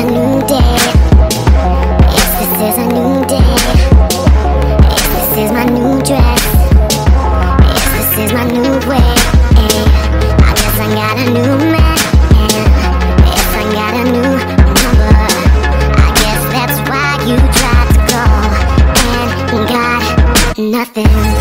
a new day. Yes, this is a new day. Yes, this is my new dress. Yes, this is my new way. Hey, I guess I got a new man. Yes, I got a new number. I guess that's why you tried to call and got nothing.